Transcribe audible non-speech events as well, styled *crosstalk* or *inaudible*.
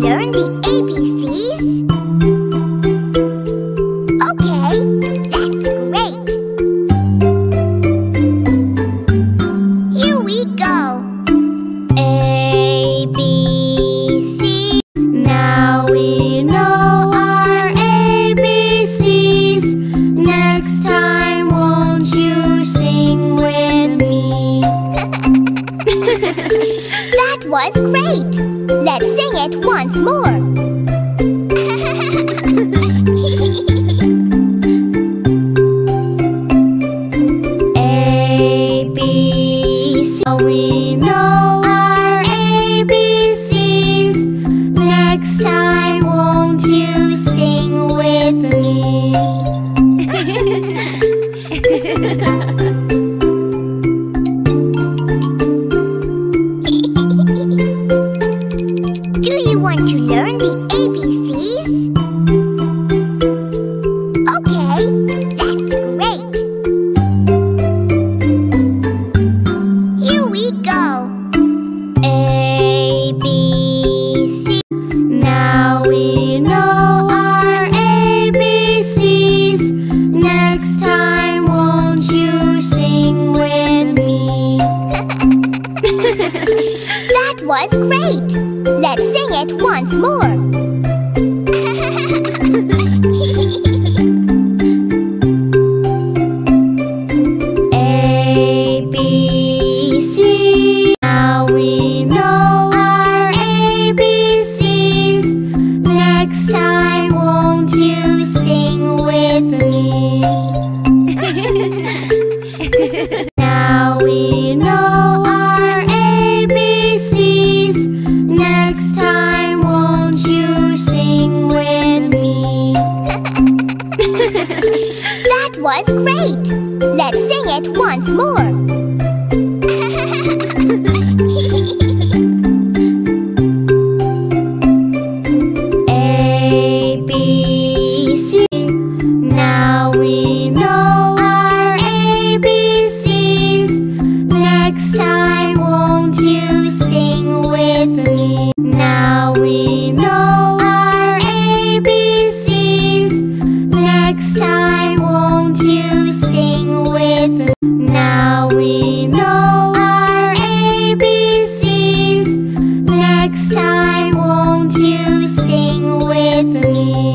learn the ABCs? Okay, that's great. Here we go. A, B, C. Now we know our ABCs. Next time, won't you sing with me? *laughs* that was great. Let's sing it once more. *laughs* A, B, C. So we know our Next time, won't you sing with me? *laughs* That was great! Let's sing it once more! was great! Let's sing it once more! *laughs* A, B, C Now we Now we know our ABCs. Next time, won't you sing with me?